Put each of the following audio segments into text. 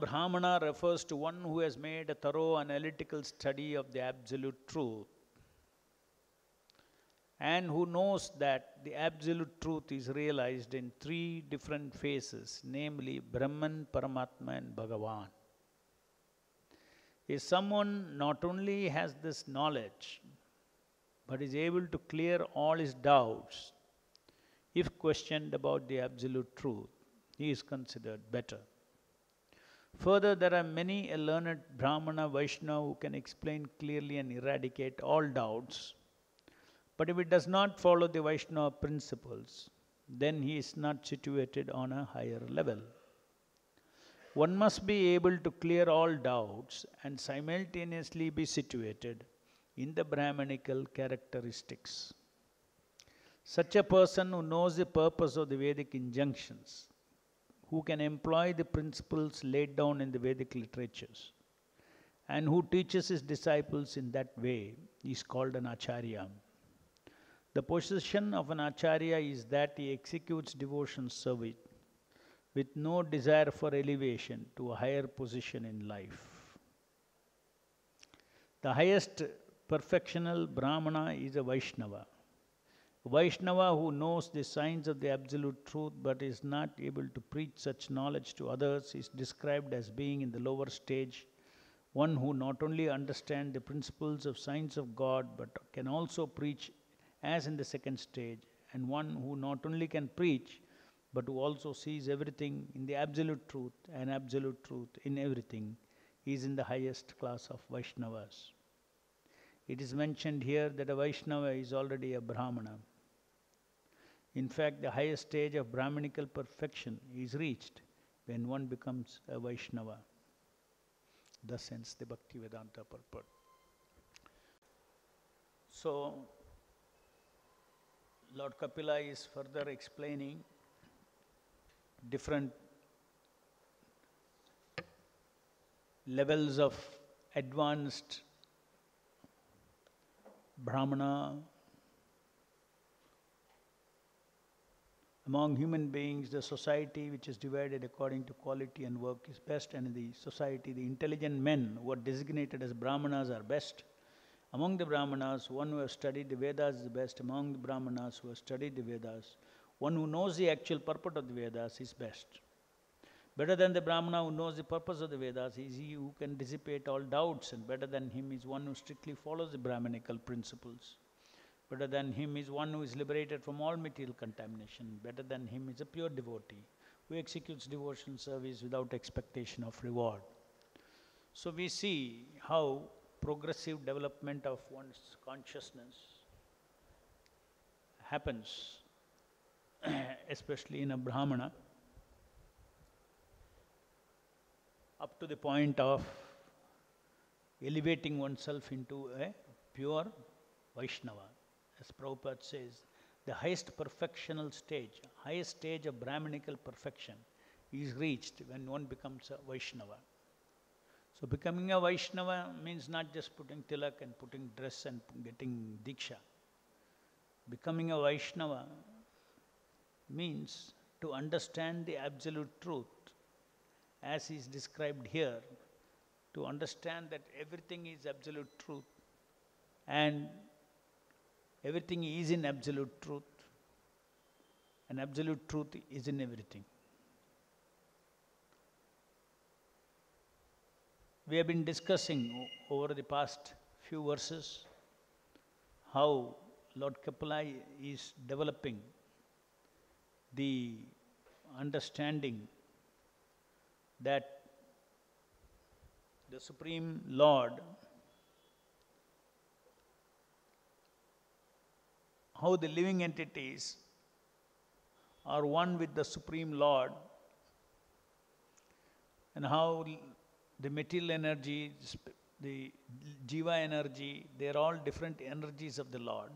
Brahmana refers to one who has made a thorough analytical study of the absolute truth and who knows that the absolute truth is realized in three different phases, namely Brahman, Paramatma, and Bhagavan. If someone not only has this knowledge but is able to clear all his doubts if questioned about the absolute truth, he is considered better. Further, there are many a learned Brahmana Vaishnava who can explain clearly and eradicate all doubts. But if he does not follow the Vaishnava principles, then he is not situated on a higher level. One must be able to clear all doubts and simultaneously be situated in the Brahmanical characteristics. Such a person who knows the purpose of the Vedic injunctions, who can employ the principles laid down in the Vedic literatures, and who teaches his disciples in that way is called an Acharya. The position of an Acharya is that he executes devotion service with no desire for elevation to a higher position in life. The highest perfectional Brahmana is a Vaishnava. Vaishnava who knows the signs of the absolute truth but is not able to preach such knowledge to others is described as being in the lower stage, one who not only understands the principles of signs of God but can also preach as in the second stage, and one who not only can preach but who also sees everything in the absolute truth and absolute truth in everything is in the highest class of Vaishnavas. It is mentioned here that a Vaishnava is already a Brahmana. In fact, the highest stage of Brahmanical perfection is reached when one becomes a Vaishnava. Thus ends the Bhaktivedanta purport. So, Lord Kapila is further explaining different levels of advanced Brahmana among human beings, the society which is divided according to quality and work is best, and in the society, the intelligent men who are designated as Brahmanas are best. Among the Brahmanas, one who has studied the Vedas is the best. Among the Brahmanas who have studied the Vedas, one who knows the actual purport of the Vedas is best. Better than the Brahmana who knows the purpose of the Vedas is he who can dissipate all doubts, and better than him is one who strictly follows the Brahmanical principles. Better than him is one who is liberated from all material contamination. Better than him is a pure devotee who executes devotional service without expectation of reward. So we see how progressive development of one's consciousness happens, especially in a Brahmana, up to the point of elevating oneself into a pure Vaishnava. As Prabhupada says, the highest perfectional stage, highest stage of Brahmanical perfection is reached when one becomes a Vaishnava. So becoming a Vaishnava means not just putting tilak and putting dress and getting diksha. Becoming a Vaishnava means to understand the absolute truth as is described here, to understand that everything is absolute truth and everything is in absolute truth and absolute truth is in everything. We have been discussing over the past few verses how Lord Kapila is developing the understanding that the Supreme Lord, how the living entities are one with the Supreme Lord, and how the material energy, the Jiva energy, they are all different energies of the Lord.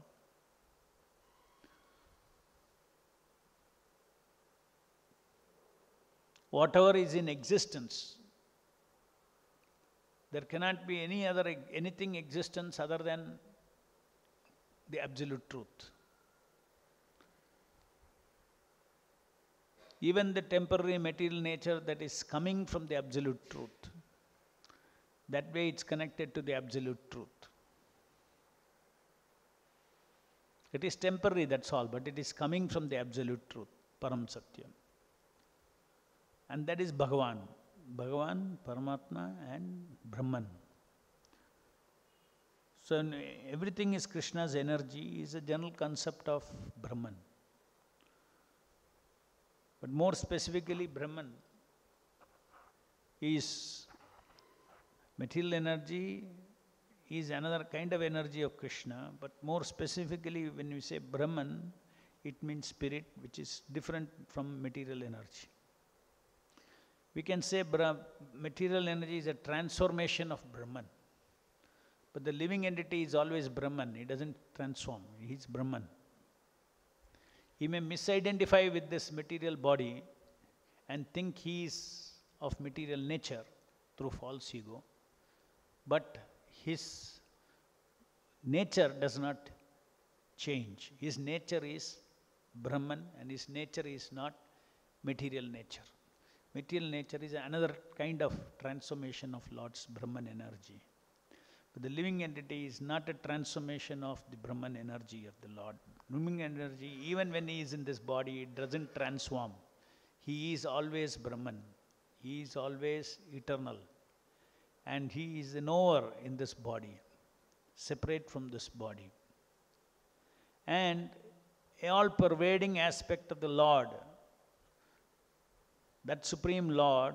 whatever is in existence there cannot be any other anything existence other than the absolute truth even the temporary material nature that is coming from the absolute truth. That way it's connected to the absolute truth. It is temporary, that's all, but it is coming from the absolute truth, Param Satyam. And that is Bhagavan. Bhagavan, Paramatma, and Brahman. So everything is Krishna's energy, is a general concept of Brahman. But more specifically, Brahman is material energy is another kind of energy of Krishna, but more specifically, when we say Brahman, it means spirit, which is different from material energy. We can say material energy is a transformation of Brahman. But the living entity is always Brahman, he doesn't transform, he's Brahman. He may misidentify with this material body and think he is of material nature through false ego, but his nature does not change. His nature is Brahman and his nature is not material nature. Material nature is another kind of transformation of Lord's Brahman energy. But the living entity is not a transformation of the Brahman energy of the Lord. Living energy, even when he is in this body, it doesn't transform. He is always Brahman. He is always eternal. And he is a knower in this body, separate from this body. And all pervading aspect of the Lord that Supreme Lord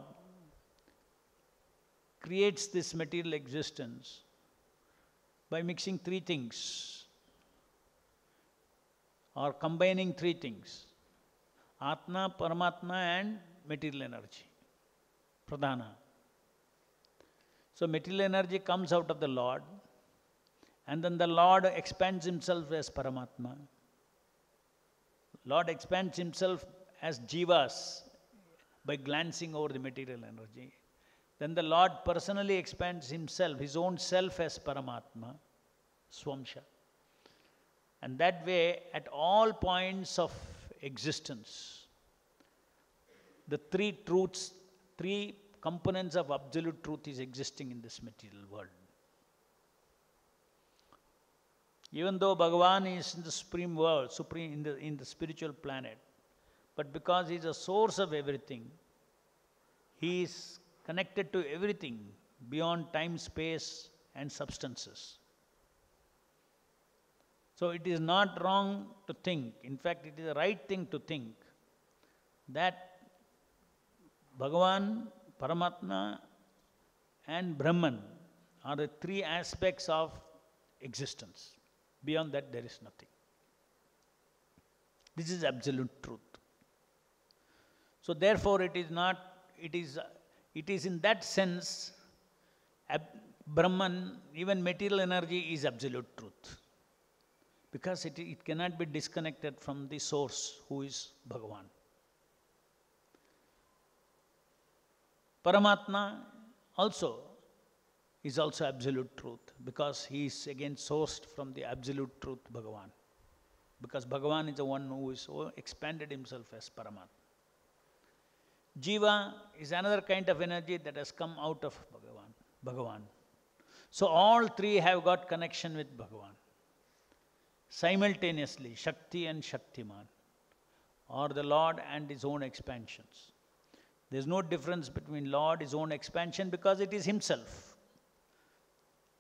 creates this material existence by mixing three things or combining three things Atma, Paramatma, and material energy. Pradhana. So, material energy comes out of the Lord, and then the Lord expands himself as Paramatma. Lord expands himself as Jivas, by glancing over the material energy. Then the Lord personally expands himself, his own self as Paramatma, Swamsha. And that way, at all points of existence, the three truths, three components of absolute truth is existing in this material world. Even though Bhagavan is in the supreme world, supreme in the, in the spiritual planet, but because he is a source of everything, he is connected to everything beyond time, space, and substances. So it is not wrong to think, in fact, it is the right thing to think that Bhagavan, Paramatma, and Brahman are the three aspects of existence. Beyond that, there is nothing. This is absolute truth. So therefore, it is not, it is, it is in that sense, Brahman, even material energy is absolute truth. Because it, it cannot be disconnected from the source who is Bhagavan. Paramatma also is also absolute truth because he is again sourced from the absolute truth Bhagavan. Because Bhagavan is the one who is expanded himself as Paramatma. Jiva is another kind of energy that has come out of Bhagavan. Bhagavan. So all three have got connection with Bhagavan. Simultaneously, Shakti and Shaktiman, or the Lord and his own expansions. There's no difference between Lord, his own expansion, because it is himself.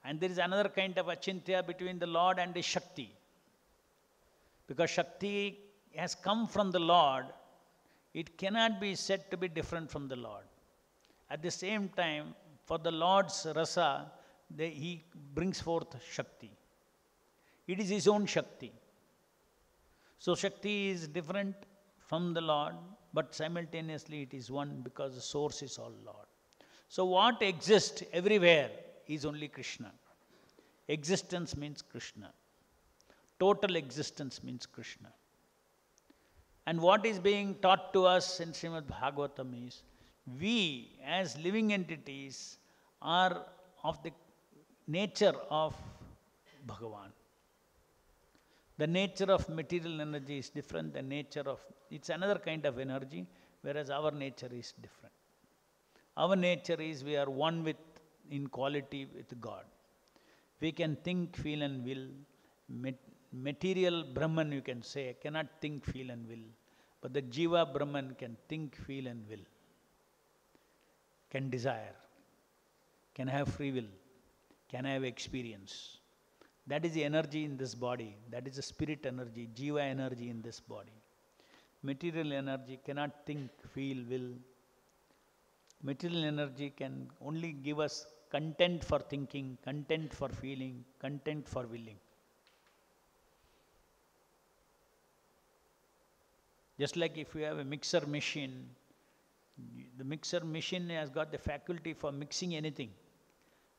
And there is another kind of achintya between the Lord and his Shakti. Because Shakti has come from the Lord it cannot be said to be different from the Lord. At the same time, for the Lord's rasa, they, he brings forth Shakti. It is his own Shakti. So, Shakti is different from the Lord, but simultaneously it is one because the source is all Lord. So, what exists everywhere is only Krishna. Existence means Krishna. Total existence means Krishna. And what is being taught to us in Srimad Bhagavatam is we as living entities are of the nature of Bhagavan. The nature of material energy is different, the nature of, it's another kind of energy, whereas our nature is different. Our nature is we are one with, in quality with God. We can think, feel, and will. material Brahman, you can say, cannot think, feel, and will. But the Jiva Brahman can think, feel, and will, can desire, can have free will, can have experience. That is the energy in this body. That is the spirit energy, Jiva energy in this body. Material energy cannot think, feel, will. Material energy can only give us content for thinking, content for feeling, content for willing. Just like if you have a mixer machine, the mixer machine has got the faculty for mixing anything.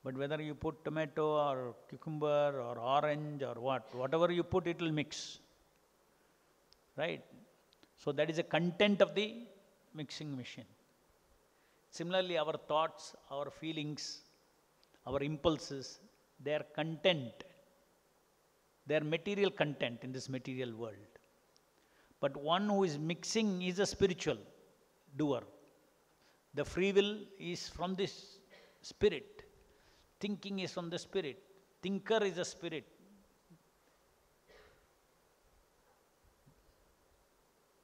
But whether you put tomato or cucumber or orange or what, whatever you put, it will mix. Right? So that is the content of the mixing machine. Similarly, our thoughts, our feelings, our impulses, their content, their material content in this material world. But one who is mixing is a spiritual doer. The free will is from this spirit. Thinking is from the spirit. Thinker is a spirit.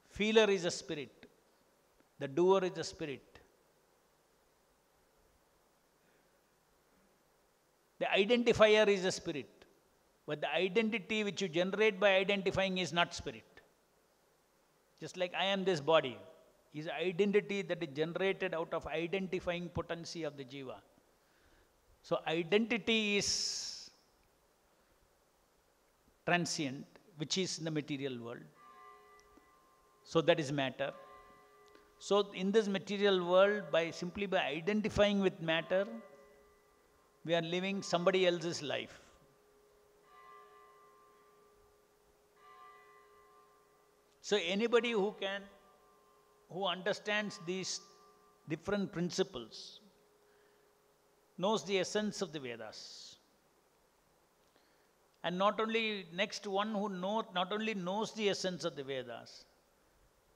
Feeler is a spirit. The doer is a spirit. The identifier is a spirit. But the identity which you generate by identifying is not spirit. Just like I am this body, is identity that is generated out of identifying potency of the jiva. So identity is transient, which is in the material world. So that is matter. So in this material world, by simply by identifying with matter, we are living somebody else's life. So anybody who can, who understands these different principles, knows the essence of the Vedas. And not only next one who know, not only knows the essence of the Vedas,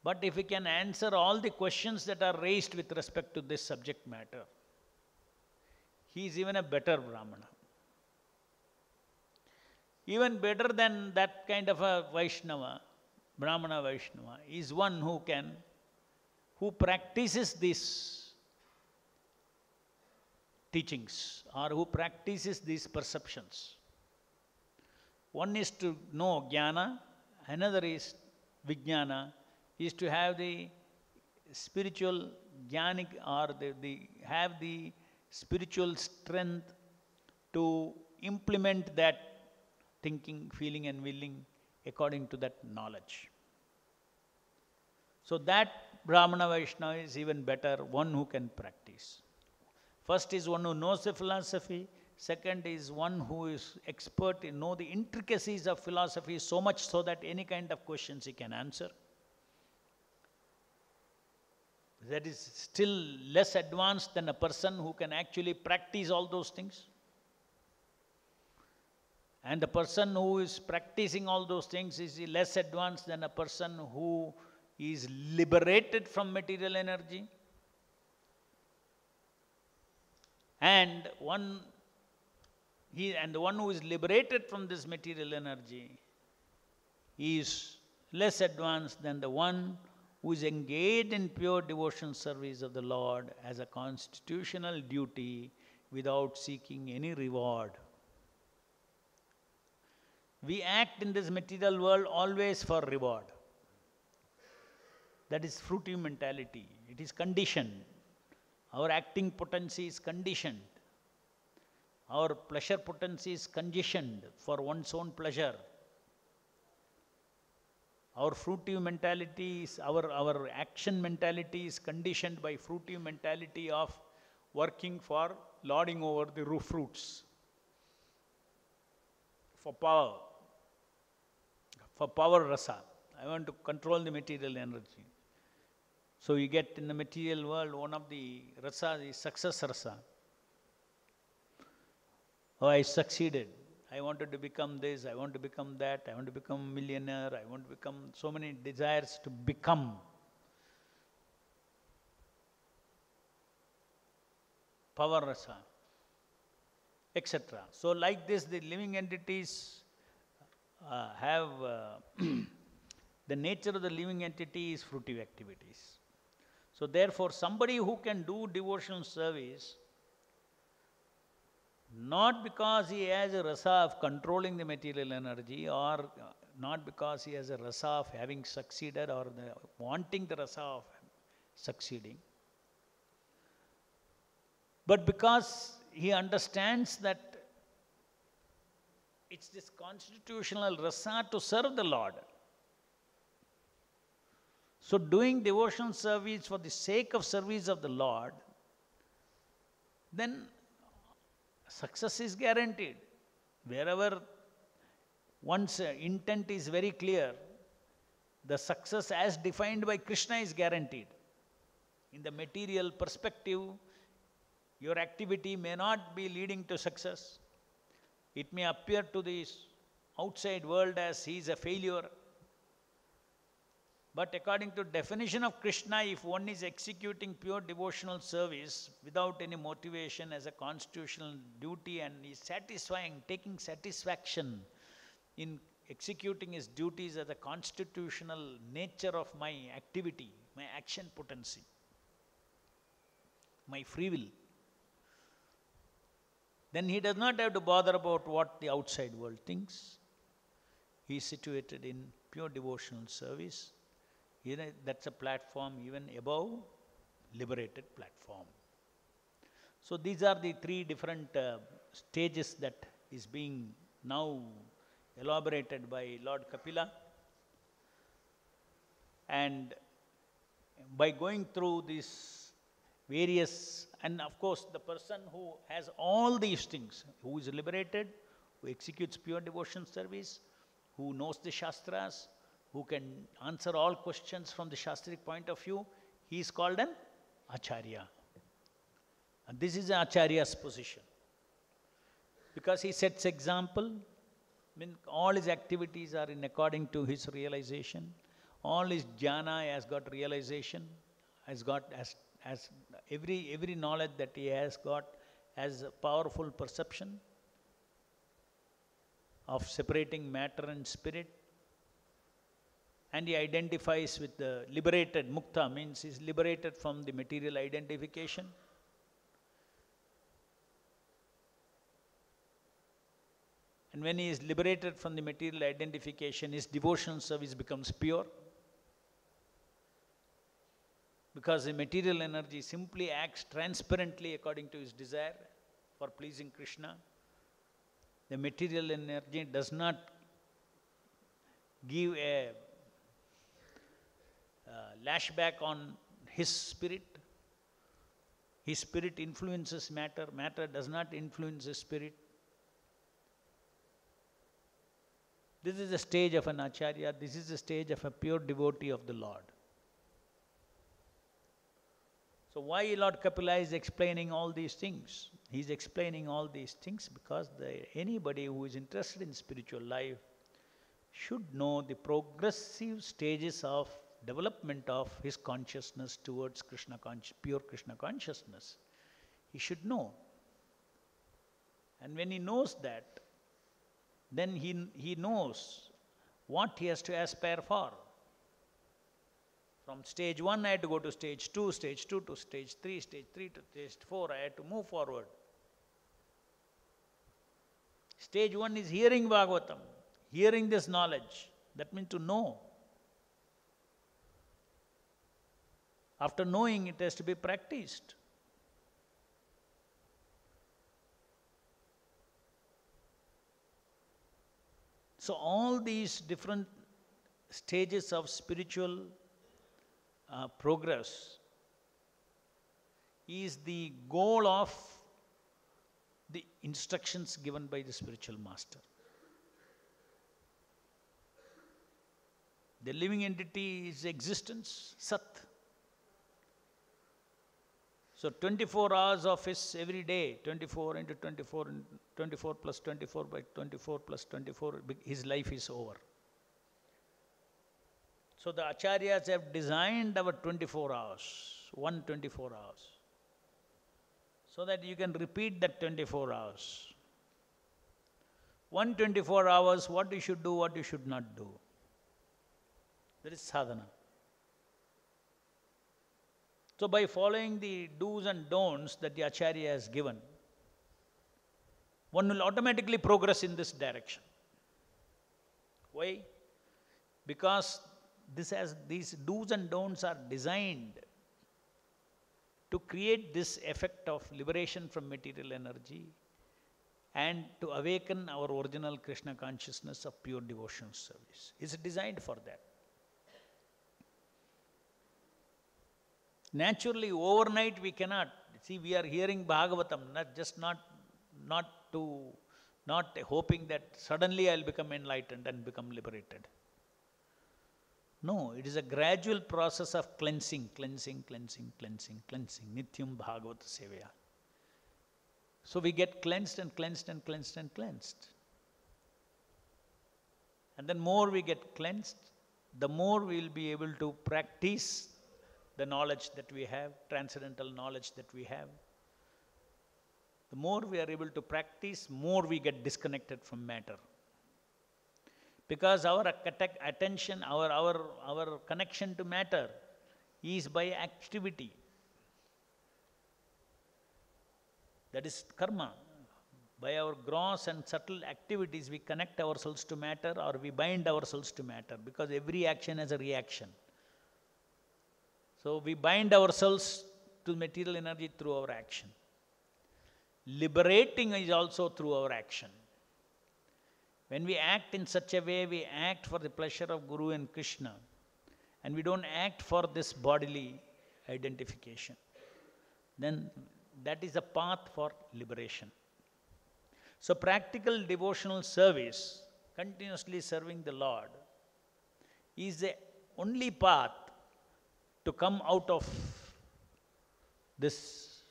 but if he can answer all the questions that are raised with respect to this subject matter, he is even a better Brahmana. Even better than that kind of a Vaishnava Brahmana Vaishnava, is one who can, who practices these teachings or who practices these perceptions. One is to know jnana, another is vijnana, is to have the spiritual jnanic or the, the have the spiritual strength to implement that thinking, feeling, and willing according to that knowledge. So that Brahmana Vaishnava is even better, one who can practice. First is one who knows the philosophy. Second is one who is expert in know the intricacies of philosophy so much so that any kind of questions he can answer. That is still less advanced than a person who can actually practice all those things. And the person who is practicing all those things is less advanced than a person who is liberated from material energy. And one he and the one who is liberated from this material energy is less advanced than the one who is engaged in pure devotion service of the Lord as a constitutional duty without seeking any reward. We act in this material world always for reward. That is fruitive mentality. It is conditioned. Our acting potency is conditioned. Our pleasure potency is conditioned for one's own pleasure. Our fruitive mentality is, our, our action mentality is conditioned by fruitive mentality of working for lording over the roof fruits, for power for power rasa. I want to control the material energy. So you get in the material world, one of the rasas is success rasa. Oh, I succeeded. I wanted to become this, I want to become that, I want to become millionaire, I want to become so many desires to become. Power rasa, etc. So like this, the living entities uh, have, uh, the nature of the living entity is fruitive activities. So, therefore, somebody who can do devotional service not because he has a rasa of controlling the material energy or uh, not because he has a rasa of having succeeded or the, wanting the rasa of succeeding, but because he understands that it's this constitutional rasa to serve the Lord. So, doing devotional service for the sake of service of the Lord, then success is guaranteed. Wherever one's intent is very clear, the success as defined by Krishna is guaranteed. In the material perspective, your activity may not be leading to success. It may appear to the outside world as he is a failure. But according to definition of Krishna, if one is executing pure devotional service without any motivation as a constitutional duty and is satisfying, taking satisfaction in executing his duties as a constitutional nature of my activity, my action potency, my free will, then he does not have to bother about what the outside world thinks. He is situated in pure devotional service you know, that's a platform even above liberated platform. So these are the three different uh, stages that is being now elaborated by Lord Kapila. And by going through these various, and of course the person who has all these things, who is liberated, who executes pure devotion service, who knows the Shastras, who can answer all questions from the Shastric point of view, he is called an Acharya. And this is an Acharya's position. Because he sets example, I mean, all his activities are in according to his realization. All his jnana has got realization, has got as, as every, every knowledge that he has got has a powerful perception of separating matter and spirit and he identifies with the liberated mukta means he's liberated from the material identification. And when he is liberated from the material identification his devotion service becomes pure. Because the material energy simply acts transparently according to his desire for pleasing krishna the material energy does not give a Uh, lash back on his spirit. His spirit influences matter, matter does not influence his spirit. This is the stage of an acharya, this is the stage of a pure devotee of the Lord. So, why Lord Kapila is explaining all these things? He's explaining all these things because the, anybody who is interested in spiritual life should know the progressive stages of development of his consciousness towards Krishna, pure Krishna consciousness. He should know. And when he knows that, then he, he knows what he has to aspire for. From stage 1, I had to go to stage 2, stage 2 to stage 3, stage 3 to stage 4, I had to move forward. Stage 1 is hearing Bhagavatam, hearing this knowledge. That means to know. After knowing, it has to be practiced. So, all these different stages of spiritual uh, progress is the goal of the instructions given by the spiritual master. The living entity is existence, Sat. So 24 hours of his every day, 24 into 24, 24 plus 24 by 24 plus 24, his life is over. So the acharyas have designed our 24 hours, one 24 hours. so that you can repeat that 24 hours. One 24 hours, what you should do, what you should not do. That is sadhana. So, by following the do's and don'ts that the Acharya has given, one will automatically progress in this direction. Why? Because this has, these do's and don'ts are designed to create this effect of liberation from material energy and to awaken our original Krishna consciousness of pure devotional service. It's designed for that. Naturally, overnight we cannot. See, we are hearing Bhagavatam, not just not, not to, not hoping that suddenly I'll become enlightened and become liberated. No, it is a gradual process of cleansing, cleansing, cleansing, cleansing, cleansing. Nityam Bhagavata Sevaya. So we get cleansed and cleansed and cleansed and cleansed. And then more we get cleansed, the more we will be able to practice the knowledge that we have, transcendental knowledge that we have. The more we are able to practice, more we get disconnected from matter. Because our attention, our, our, our connection to matter is by activity. That is karma. By our gross and subtle activities, we connect ourselves to matter or we bind ourselves to matter because every action has a reaction. So we bind ourselves to material energy through our action. Liberating is also through our action. When we act in such a way, we act for the pleasure of Guru and Krishna, and we don't act for this bodily identification. Then that is a path for liberation. So, practical devotional service, continuously serving the Lord, is the only path to come out of this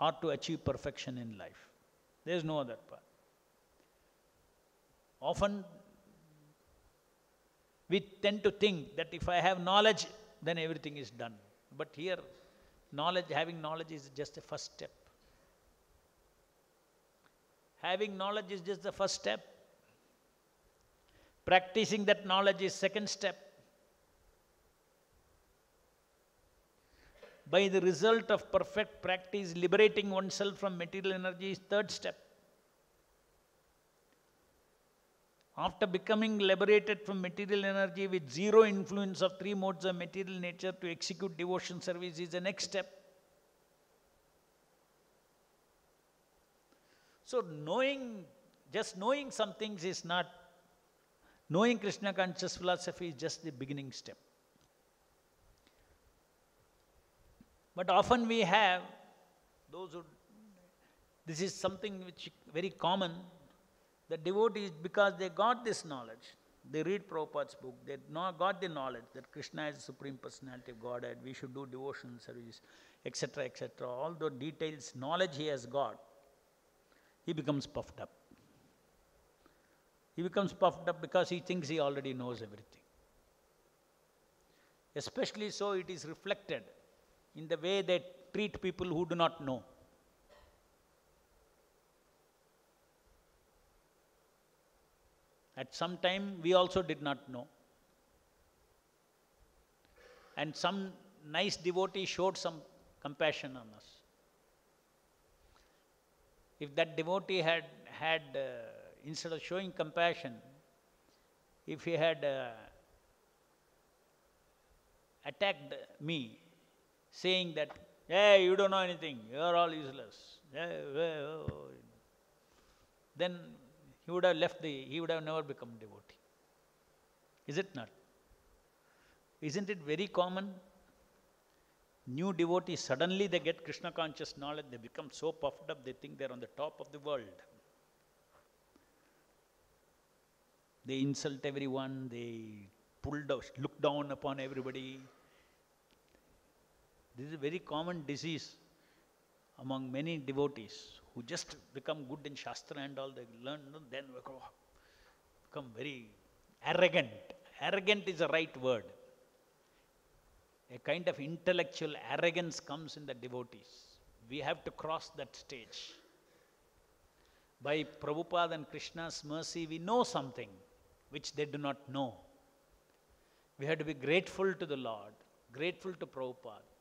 or to achieve perfection in life. There is no other path. Often we tend to think that if I have knowledge, then everything is done. But here, knowledge, having knowledge is just the first step. Having knowledge is just the first step. Practicing that knowledge is second step. By the result of perfect practice, liberating oneself from material energy is third step. After becoming liberated from material energy with zero influence of three modes of material nature to execute devotion service is the next step. So, knowing, just knowing some things is not, knowing Krishna conscious philosophy is just the beginning step. But often we have those who, this is something which very common the devotees, because they got this knowledge, they read Prabhupada's book, they got the knowledge that Krishna is the Supreme Personality of Godhead, we should do devotional service, etc., etc. All the details, knowledge he has got, he becomes puffed up. He becomes puffed up because he thinks he already knows everything. Especially so, it is reflected in the way they treat people who do not know. At some time, we also did not know. And some nice devotee showed some compassion on us. If that devotee had, had uh, instead of showing compassion, if he had uh, attacked me, saying that, hey, you don't know anything, you are all useless, oh, then he would have left the, he would have never become devotee. Is it not? Isn't it very common? New devotees, suddenly they get Krishna conscious knowledge, they become so puffed up, they think they're on the top of the world. They insult everyone, they pull down, look down upon everybody. This is a very common disease among many devotees who just become good in Shastra and all, they learn, then become very arrogant. Arrogant is the right word. A kind of intellectual arrogance comes in the devotees. We have to cross that stage. By Prabhupada and Krishna's mercy, we know something which they do not know. We have to be grateful to the Lord, grateful to Prabhupada,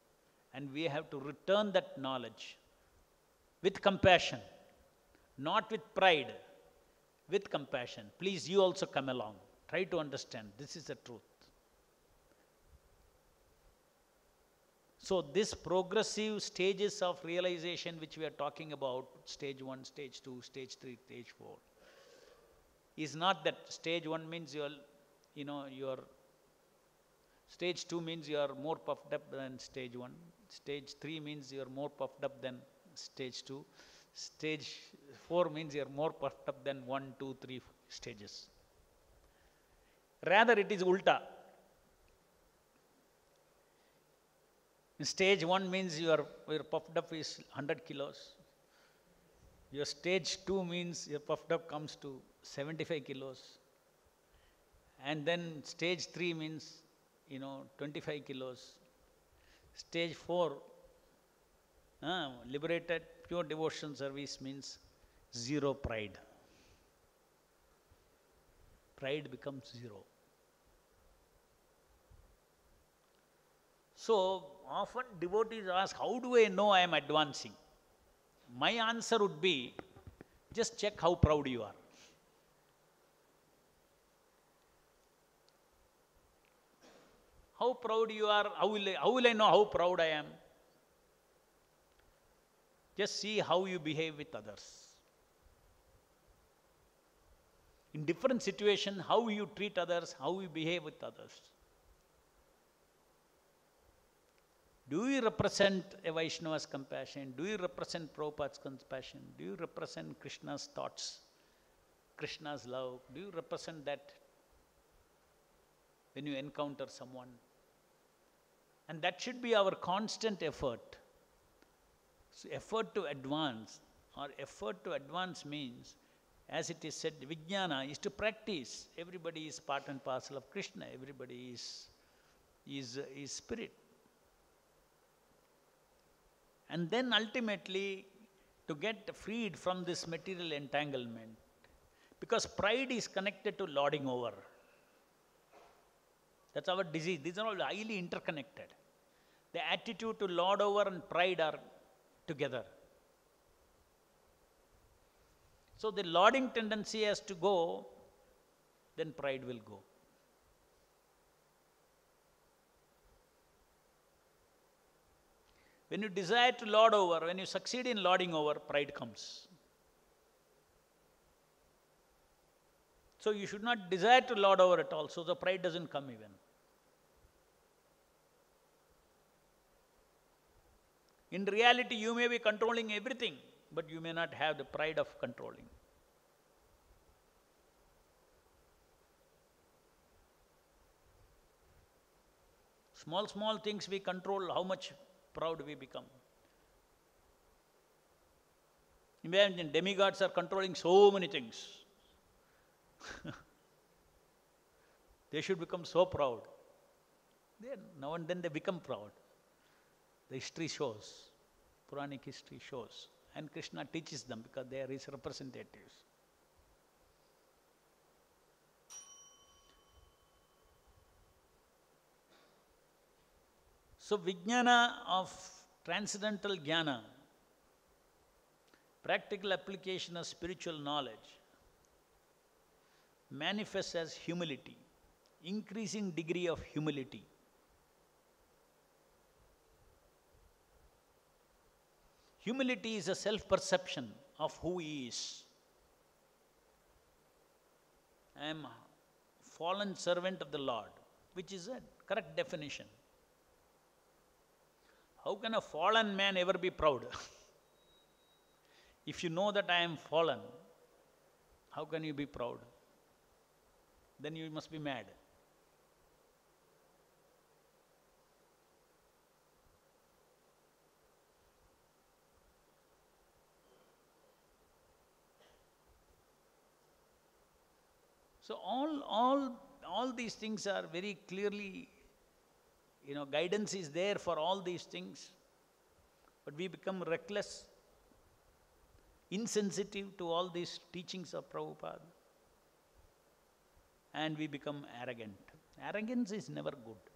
and we have to return that knowledge with compassion, not with pride, with compassion. Please, you also come along. Try to understand. This is the truth. So, this progressive stages of realization which we are talking about stage 1, stage 2, stage 3, stage 4 is not that stage 1 means you are, you know, your stage 2 means you are more puffed up than stage 1, stage 3 means you are more puffed up than stage 2, stage 4 means you are more puffed up than 1, 2, 3 stages. Rather, it is ulta. Stage 1 means your, your puffed up is 100 kilos. Your stage 2 means your puffed up comes to 75 kilos. And then stage 3 means, you know, 25 kilos. Stage 4, uh, liberated pure devotion service means zero pride. Pride becomes zero. So often devotees ask, How do I know I am advancing? My answer would be just check how proud you are. How proud you are, how will, I, how will I know how proud I am? Just see how you behave with others. In different situations, how you treat others, how you behave with others. Do you represent a Vaishnava's compassion? Do you represent Prabhupada's compassion? Do you represent Krishna's thoughts, Krishna's love? Do you represent that when you encounter someone? And that should be our constant effort. So effort to advance, or effort to advance means, as it is said, Vijnana is to practice. Everybody is part and parcel of Krishna, everybody is, is, is spirit. And then ultimately, to get freed from this material entanglement, because pride is connected to lording over. That's our disease. These are all highly interconnected. The attitude to lord over and pride are together. So the lording tendency has to go, then pride will go. When you desire to lord over, when you succeed in lording over, pride comes. So you should not desire to lord over at all, so the pride doesn't come even. In reality, you may be controlling everything, but you may not have the pride of controlling. Small, small things we control, how much proud we become. Imagine demigods are controlling so many things. they should become so proud. Then now and then they become proud. The history shows, Puranic history shows. And Krishna teaches them because they are his representatives. So, Vijnana of transcendental jnana, practical application of spiritual knowledge, manifests as humility, increasing degree of humility. Humility is a self perception of who he is. I am a fallen servant of the Lord, which is a correct definition. How can a fallen man ever be proud? if you know that I am fallen, how can you be proud? Then you must be mad. So all, all, all these things are very clearly, you know, guidance is there for all these things. But we become reckless, insensitive to all these teachings of Prabhupada, and we become arrogant. Arrogance is never good.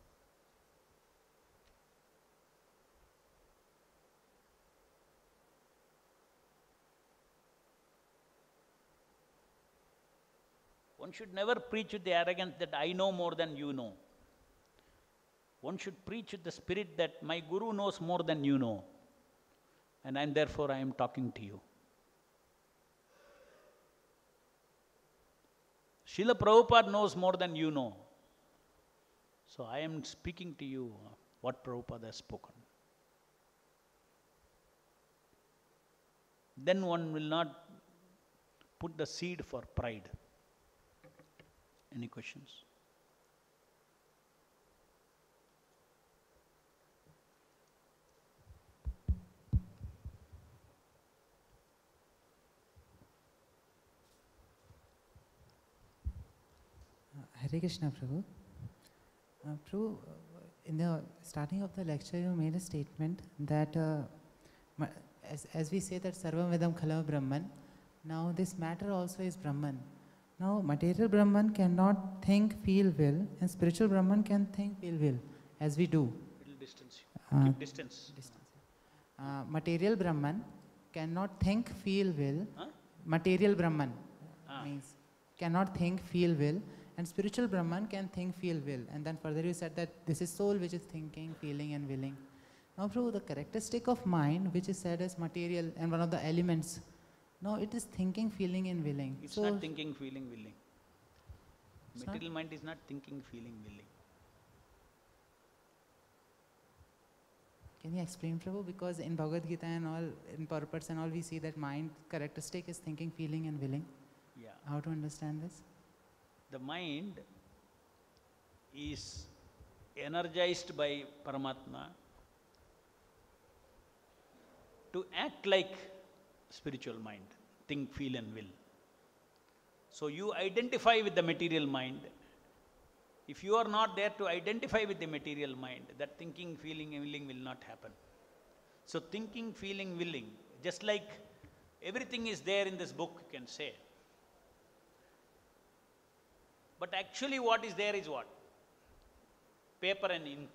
One should never preach with the arrogance that I know more than you know. One should preach with the spirit that my Guru knows more than you know, and I'm therefore I am talking to you. Srila Prabhupada knows more than you know. So I am speaking to you what Prabhupada has spoken. Then one will not put the seed for pride. Any questions? Hare Krishna, Prabhu. Uh, Prabhu, uh, in the starting of the lecture, you made a statement that, uh, as, as we say that Sarvam Vedam Khala Brahman, now this matter also is Brahman. Now, material Brahman cannot think, feel, will, and spiritual Brahman can think, feel, will, as we do. Little distance. Uh, distance. distance. Uh, material Brahman cannot think, feel, will. Huh? Material Brahman Ah. means cannot think, feel, will. And spiritual Brahman can think, feel, will. And then further you said that this is soul which is thinking, feeling, and willing. Now, Prabhu, the characteristic of mind, which is said as material and one of the elements, no, it is thinking, feeling, and willing. It's so, not thinking, feeling, willing. Material mind is not thinking, feeling, willing. can you explain, Prabhu? Because in Bhagavad Gita and all, in purpose and all, we see that mind characteristic is thinking, feeling, and willing. Yeah. How to understand this? The mind is energized by Paramatma to act like spiritual mind, think, feel, and will. So you identify with the material mind. If you are not there to identify with the material mind, that thinking, feeling, and willing will not happen. So thinking, feeling, willing, just like everything is there in this book, you can say. But actually, what is there is what? Paper and ink.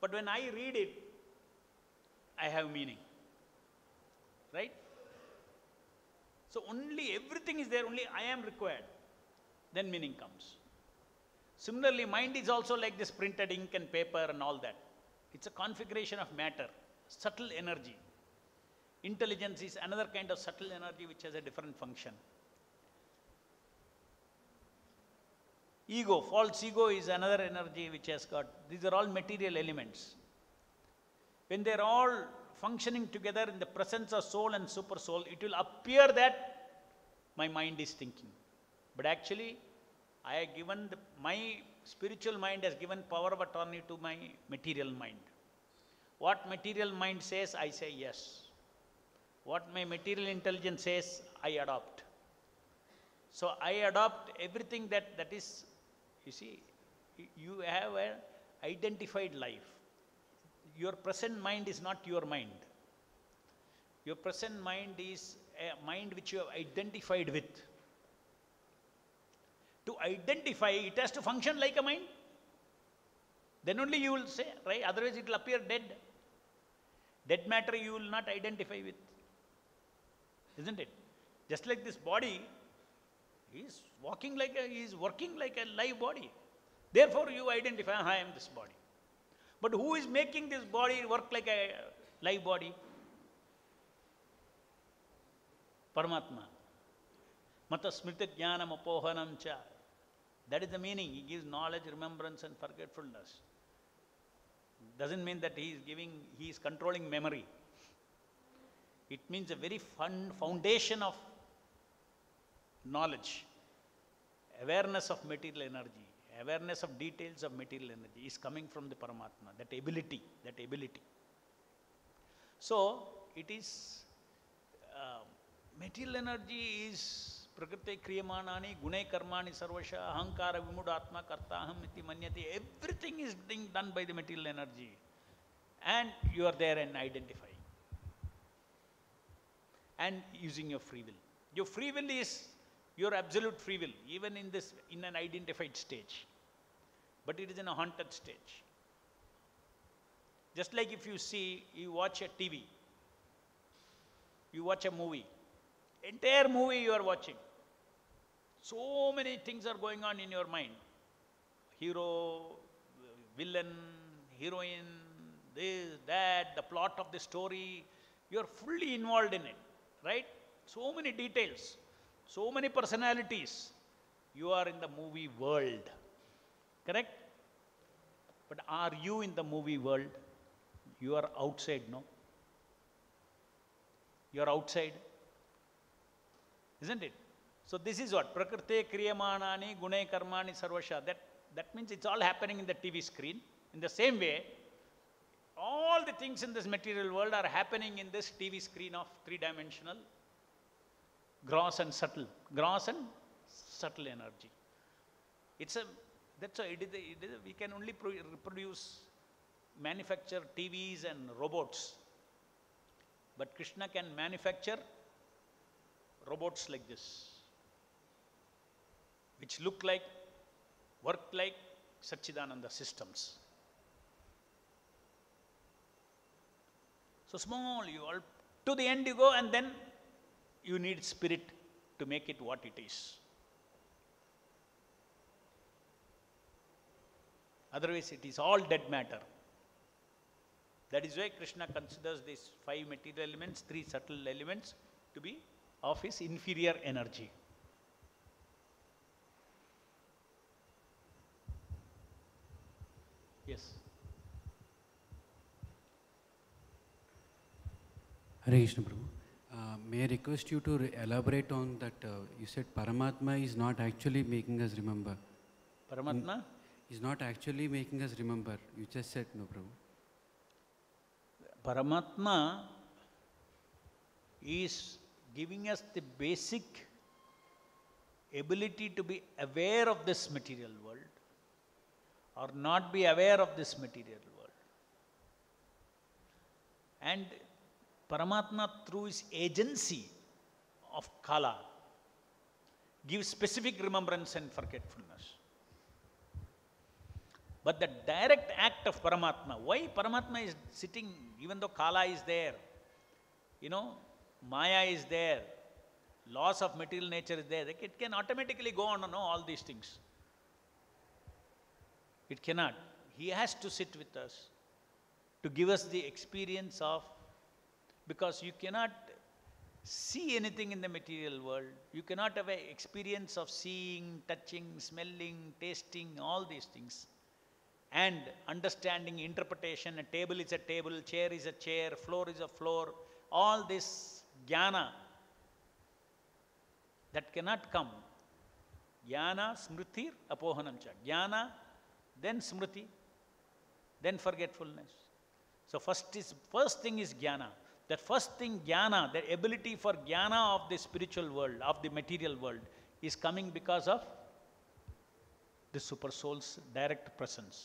But when I read it, I have meaning. Right? So, only everything is there, only I am required. Then meaning comes. Similarly, mind is also like this printed ink and paper and all that. It's a configuration of matter, subtle energy. Intelligence is another kind of subtle energy which has a different function. Ego, false ego is another energy which has got, these are all material elements. When they're all functioning together in the presence of soul and super soul, it will appear that my mind is thinking. But actually, I have given, the, my spiritual mind has given power of attorney to my material mind. What material mind says, I say yes. What my material intelligence says, I adopt. So I adopt everything that, that is, you see, you have a identified life. Your present mind is not your mind. Your present mind is a mind which you have identified with. To identify, it has to function like a mind. Then only you will say, right? Otherwise, it will appear dead. Dead matter you will not identify with. Isn't it? Just like this body, he is walking like a, is working like a live body. Therefore, you identify, "Ah, I am this body. But who is making this body work like a live body? Paramatma. Mata smriti jnanam apohanam cha. That is the meaning. He gives knowledge, remembrance, and forgetfulness. Doesn't mean that he is giving, he is controlling memory. It means a very fun foundation of knowledge, awareness of material energy, awareness of details of material energy is coming from the Paramatma, that ability, that ability. So, it is, uh, material energy is prakriti kriyamanani gune karmani sarvasha ahankara vimudatma kartaham iti manyati everything is being done by the material energy and you are there and identifying. And using your free will. Your free will is your absolute free will, even in this in an identified stage. But it is in a haunted stage. Just like if you see, you watch a TV, you watch a movie, entire movie you are watching. So many things are going on in your mind. Hero, villain, heroine, this, that, the plot of the story. You are fully involved in it, right? So many details, so many personalities. You are in the movie world, correct? But are you in the movie world? You are outside, no? You are outside, isn't it? So this is what prakrite kriyamanani gune karmani sarvasha. That that means it's all happening in the TV screen. In the same way, all the things in this material world are happening in this TV screen of three-dimensional gross and subtle, gross and subtle energy. It's a that's why it is, a, it is a, we can only pro- reproduce, manufacture TVs and robots, but Krishna can manufacture robots like this, which look like, work like Satchidananda systems. So small, you all to the end you go, and then you need spirit to make it what it is. Otherwise, it is all dead matter. That is why Krishna considers these five material elements, three subtle elements, to be of his inferior energy. Yes. Hare Krishna Prabhu. Uh, may I request you to elaborate on that? Uh, you said Paramatma is not actually making us remember. Paramatma, Is not actually making us remember. You just said no, Prabhu. Paramatma is giving us the basic ability to be aware of this material world or not be aware of this material world. And Paramatma, through his agency of Kala, gives specific remembrance and forgetfulness. But the direct act of Paramatma, why Paramatma is sitting, even though Kala is there, you know, Maya is there, loss of material nature is there, it can automatically go on and know all these things. It cannot. He has to sit with us to give us the experience of, because you cannot see anything in the material world. You cannot have an experience of seeing, touching, smelling, tasting, all these things. And understanding interpretation a table is a table chair is a chair floor is a floor all this jnana that cannot come. Jnana smriti apohanam cha. Jnana then smriti then forgetfulness. So first is first thing is jnana that first thing jnana the ability for jnana of the spiritual world of the material world is coming because of the super soul's direct presence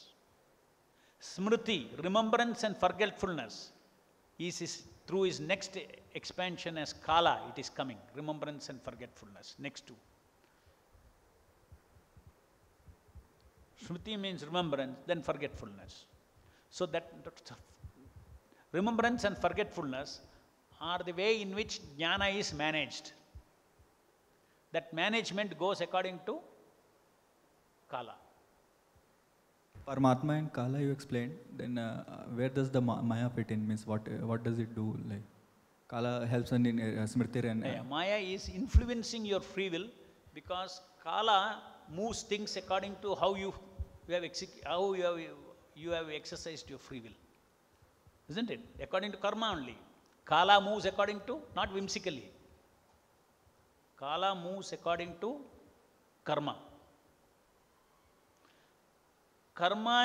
Smriti, remembrance and forgetfulness, is his, through his next expansion as Kala, it is coming. Remembrance and forgetfulness. Next two. Smriti means remembrance, then forgetfulness. So that remembrance and forgetfulness are the way in which jnana is managed. That management goes according to Kala. Paramatma and Kala you explained. Then uh, uh, where does the Ma- Maya fit in? Means what uh, what does it do? Like Kala helps in uh, Smriti and uh, Yeah, Maya is influencing your free will because Kala moves things according to how you, you have how you have, you have exercised your free will. Isn't it? According to karma only. Kala moves according to, not whimsically. Kala moves according to karma. Karma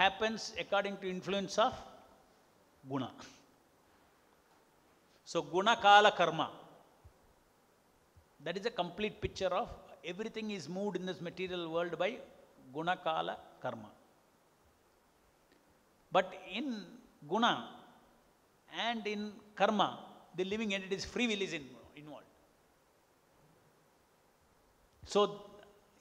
happens according to influence of guna. So guna kala karma. That is a complete picture of everything is moved in this material world by guna kala karma. But in guna and in karma, the living entity's free will is in, involved. So,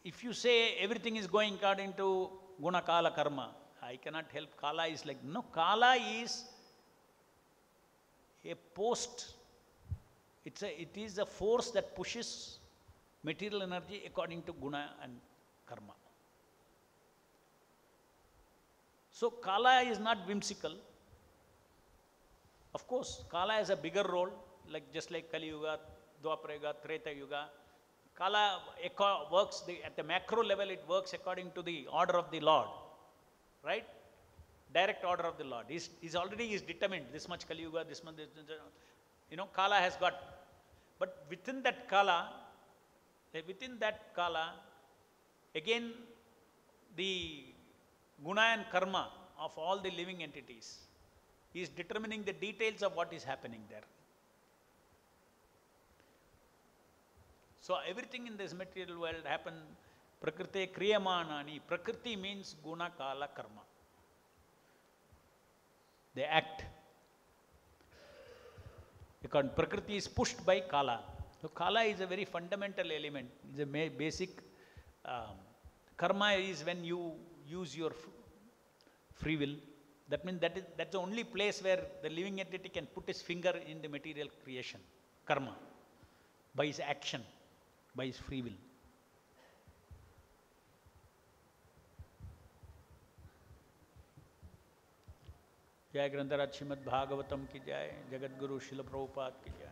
if you say everything is going according to guna kala karma, I cannot help. Kala is like, no, kala is a post. It's a, it is a force that pushes material energy according to guna and karma. So, kala is not whimsical. Of course, Kala has a bigger role, like just like Kali Yuga, Dwapara Yuga, Treta Yuga. Kala works the, at the macro level, it works according to the order of the Lord, right? Direct order of the Lord. He's, he's already is determined this much Kali Yuga, this much, you know, Kala has got. But within that Kala, eh, within that Kala, again, the guna and karma of all the living entities he is determining the details of what is happening there. So everything in this material world happens. Prakriti kriyamanani. Prakriti means guna kala karma. They act. Because prakriti is pushed by kala. So kala is a very fundamental element. It's a basic um, karma is when you use your free will that means that is that's the only place where the living entity can put his finger in the material creation, karma, by his action, by his free will. जय ग्रंथराज श्रीमद भागवतम की जय जगत गुरु श्रील प्रभुपाद की जय